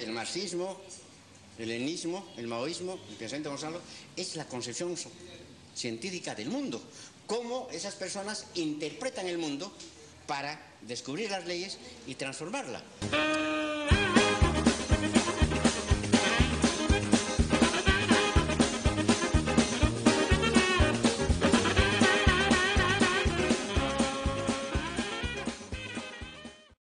el marxismo, el leninismo, el maoísmo, el pensamiento Gonzalo, es la concepción científica del mundo. Cómo esas personas interpretan el mundo para descubrir las leyes y transformarla.